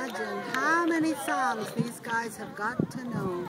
imagine how many songs these guys have got to know.